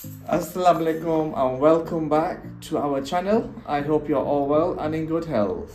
Assalamu alaikum and welcome back to our channel. I hope you're all well and in good health.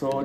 so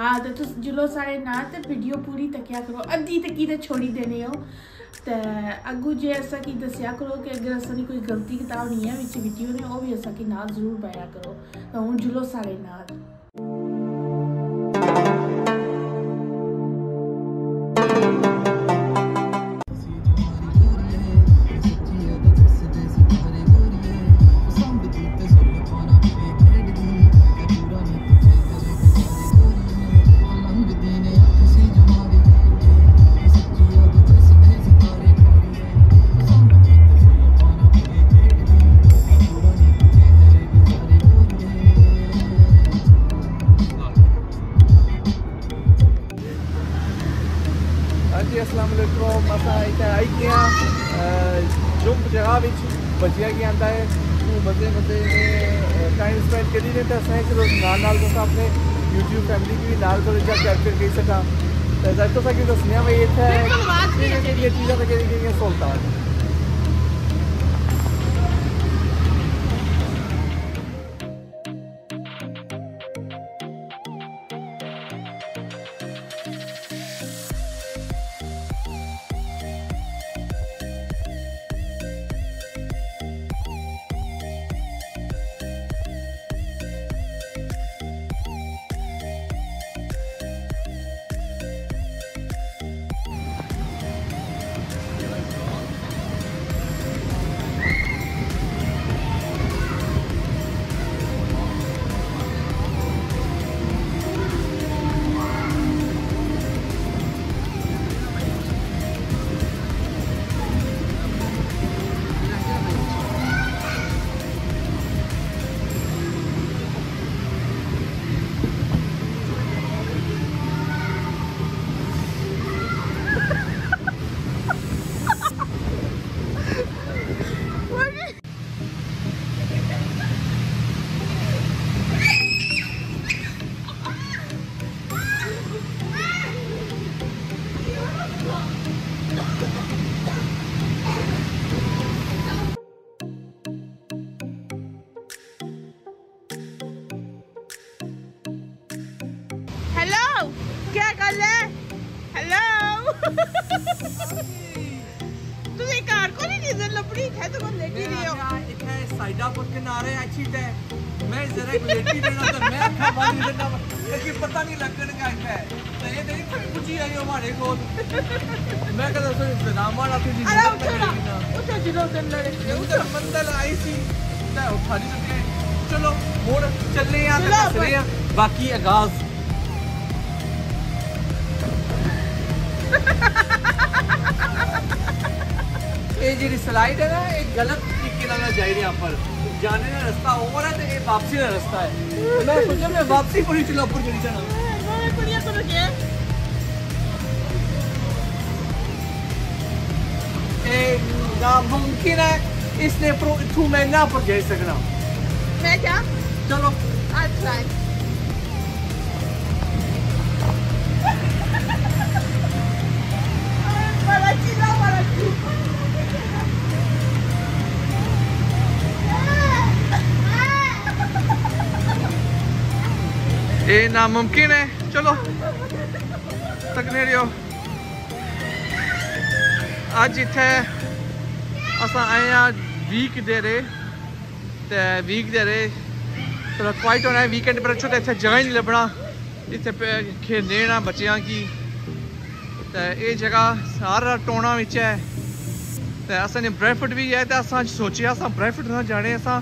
ਹਾਂ, ਤੇ ਤੁਸ ਜੁਲੋ ਸਾਰੇ ਨਾ ਤੇ ਵੀਡੀਓ ਪੂਰੀ ਤੱਕਿਆ ਕਰੋ। ਅੱਧੀ ਤੱਕੀ ਤੇ ਛੋੜੀ ਦੇਣੇ ਹੋ ਤੇ ਅੱਗੂ ਜੇ ਅਸਾਂ ਕੀ ਦੱਸਿਆ ਕਰੋ ਕਿ ਅਗਰ ਅਸਾਂ ਦੀ ਕੋਈ ਗਲਤੀ ਕਿਤਾਬ ਨਹੀਂ ਹੈ ਵਿੱਚ ਵੀਡੀਓ ਨੇ ਉਹ ਵੀ ਅਸਾਂ ਕੀ ਨਾਲ ਜ਼ਰੂਰ ਪਾਇਆ ਕਰੋ। ਤਾਂ ਹੁਣ ਜੁਲੋ ਸਾਰੇ ਨਾਲ। یوٹیوب فیملی کی بھی نال کو ریچارج کیپچر کری سکا تو ایسا تو سا کہ دسنیا میں یہ تھا یہ چیزیں سولتا ہے کیا گل ہے؟ ہیلو تجھے کار کو نہیں ڈیزل لپڑی ہے تو میں لیٹی رہی ہوں اتنا سائیڈا پر کنارے اچھی تے میں ذرا ایک لیٹی رہنا تو میں اکھا بند کرنا لیکن پتہ نہیں لگن کا ہے تو یہ تیری کھڑی پوچھی آئی ہمارے کو میں کہتا سو انتظام والا تھی جی۔ ارے اٹھو نا۔ اٹھو جنوں سے لڑے اٹھو۔ مندل آئی سی تے اٹھا نہیں سکے۔ چلو موڑ چلنے ہیں چلو باقی آگاز ਇਹ ਜਿਹੜੀ ਸਲਾਈਡ ਹੈ ਨਾ ਇਹ ਗਲਤ ਤਰੀਕੇ ਨਾਲ ਨਾ ਜਾਈ ਰਿਹਾ ਪਰ ਜਾਣੇ ਦਾ ਰਸਤਾ ਹੋਰ ਹੈ ਤੇ ਇਹ ਵਾਪਸੀ ਦਾ ਰਸਤਾ ਹੈ ਤੇ ਮੈਂ ਸੋਚਿਆ ਮੈਂ ਵਾਪਸੀ ਪੂਰੀ ਚਲਾ ਉੱਪਰ ਚੜੀ ਜਾਣਾ ਮੈਂ ਕੁੜੀਆਂ ਤੋਂ ਕੀ ਇਹ ਨਾਮੁਮਕਿਨ ਹੈ ਇਸ ਨੇ ਪ੍ਰੋ ਇਥੋਂ ਮੈਂ ਨਾ ਪਰ ਜਾ ਸਕਣਾ ਮੈਂ ਕਿਹਾ ਚਲੋ ਅੱਛਾ ਇਹ ਨਾਮੁਮਕਿਨ ਹੈ ਚਲੋ ਤੱਕਨੇ ਰਿਓ ਅੱਜ ਇੱਥੇ ਅਸਾਂ ਆਏ ਆ ਵੀਕ ਦੇ ਰੇ ਤੇ ਵੀਕ ਦੇ ਰੇ ਥੋੜਾ ਕੁਆਇਟ ਹੋਣਾ ਹੈ ਵੀਕਐਂਡ ਪਰ ਛੋਟਾ ਇੱਥੇ ਜਗ੍ਹਾ ਹੀ ਨਹੀਂ ਲੱਭਣਾ ਇੱਥੇ ਪ- ਖੇਡਣੇ ਨਾ ਬੱਚਿਆਂ ਕੀ ਤੇ ਇਹ ਜਗ੍ਹਾ ਸਾਰਾ ਟੋਣਾ ਵਿੱਚ ਹੈ ਤੇ ਅਸਾਂ ਨੇ ਬ੍ਰੈਫਰਡ ਵੀ ਹੈ ਤੇ ਅਸਾਂ ਸੋਚਿਆ ਅਸਾਂ ਬ੍ਰੈਫਰਡ ਨਾ ਜਾਣੇ ਅਸਾਂ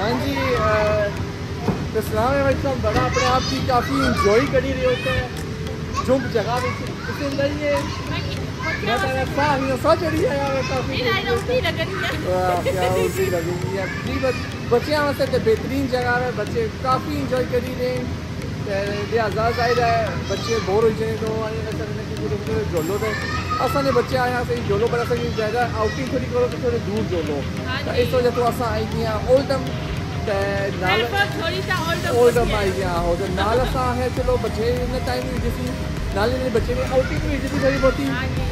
ہاں جی اسلام اسلام بڑا اپنے آپ کی کافی انجوائے کری رہے ہوتے ہیں جمپ جگہ چڑھی ہے بچے واسطے بہترین جگہ ہے بچے کافی انجوائے کری رہے ہیں بچے بور جائیں تو کہ تے۔ اصل نے بچے آیا اصل کی جگہ آؤٹنگ تھوڑی کرو دور اولڈم تے نال تھوڑی سا اولڈ اولڈم آئی گیا نال بچے نے ٹائم ہوئی جسی نال نے بچے نے آؤٹنگ ہوئی جسی تھوڑی بہتی۔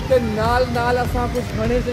تے نال نال اصل کچھ کھانے سے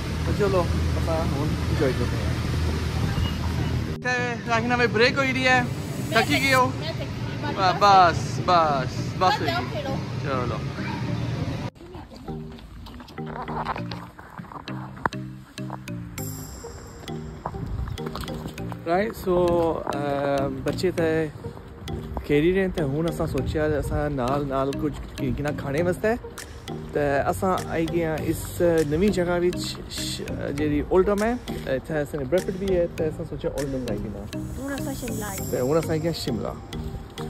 نال بچے تو چلو پتہ ہوں انجوائے کرتے ہیں راہنا میں بریک ہوئی رہی ہے تھکی گئی ہو میں تکلیف بس بس بس ہوئی جاؤ گئی پھرو چلو رائٹ سو بچے تے کھیلی رہے تے ہوں اساں سوچیا اساں نال نال کچھ کنا کھانے واسطے تے اساں آئی گیا اس نوی جگہ وچ جیڑی اولڈم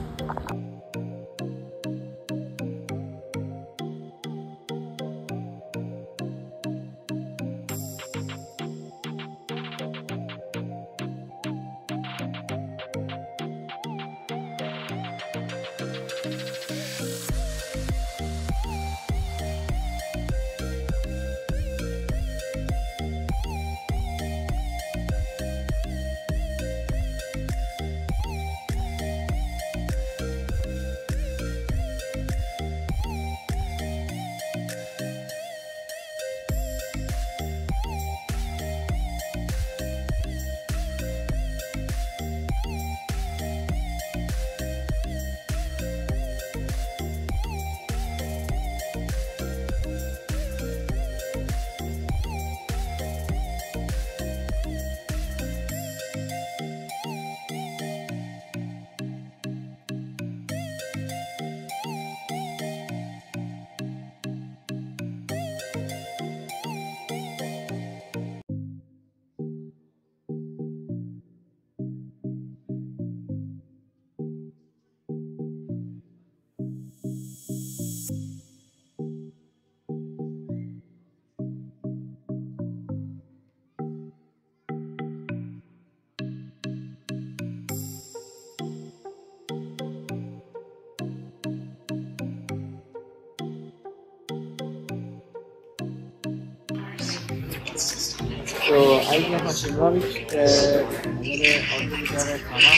تو آئی گیا تھا شملہ بھی ہمارے آڈر بھی کر رہے کھانا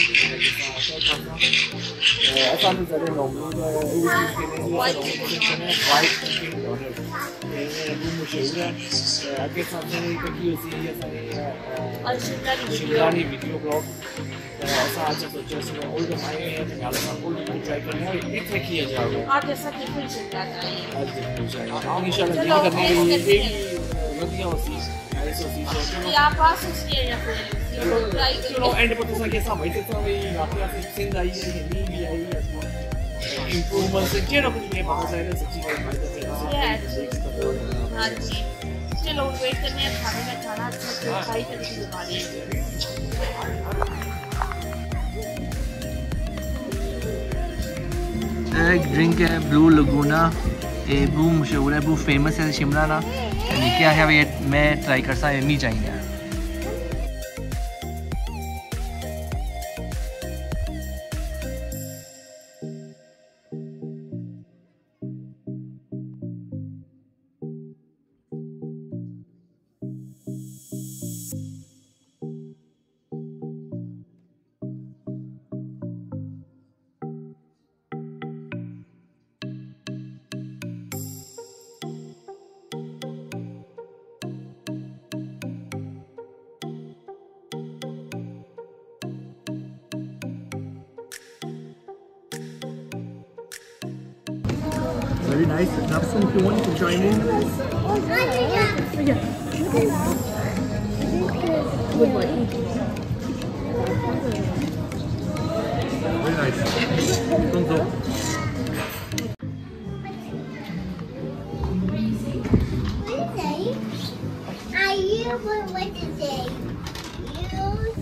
ایسا بھی زیادہ نارمل وائٹ مشہور ہے اگے سامنے کبھی ہوتی ہے شملہ ویڈیو بلاگ۔ ایسا آج سوچا اس میں اولڈ تو نال اولڈ کو ٹرائی کرنا ہے۔ اتنے کیا جائے۔ گا آج ایسا بالکل شملہ جائے آج انشاءاللہ یہ کرنے کے لیے ایک چلو اینڈ پر تو سندھ آئی ہے بھی آئی ہے امپروومنٹ سے کچھ سچی ہاں جی چلو ویٹ کرنے ہیں کھانے کا کھانا اچھا کھائی ڈرنک ہے بلو لگونا یہ بہت مشہور ہے بہت فیمس ہے شملہ نا کیا ہے میں ٹرائی کر ایم ہی چاہیے Very nice. Napsun, if you want, you can join in. Very nice. Don't go. Are you what today? You are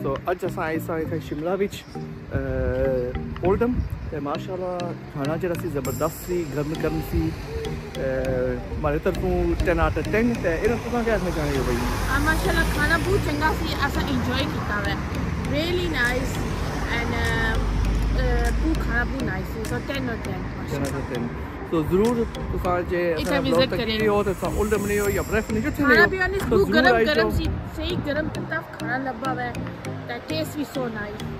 So Ajasa Isa Shimla Beach اولڈم ماشاءاللہ کھانا جڑا سی زبردست سی گرم گرم سی ہمارے طرفوں 10 آؤٹ آف 10 تے انہاں تو کیا کہنا چاہیے بھائی؟ ماشاءاللہ کھانا بہت چنگا سی اسا انجوائے کیتا ہے۔ ریلی نائس اینڈ پو کھانا بہت تو ضرور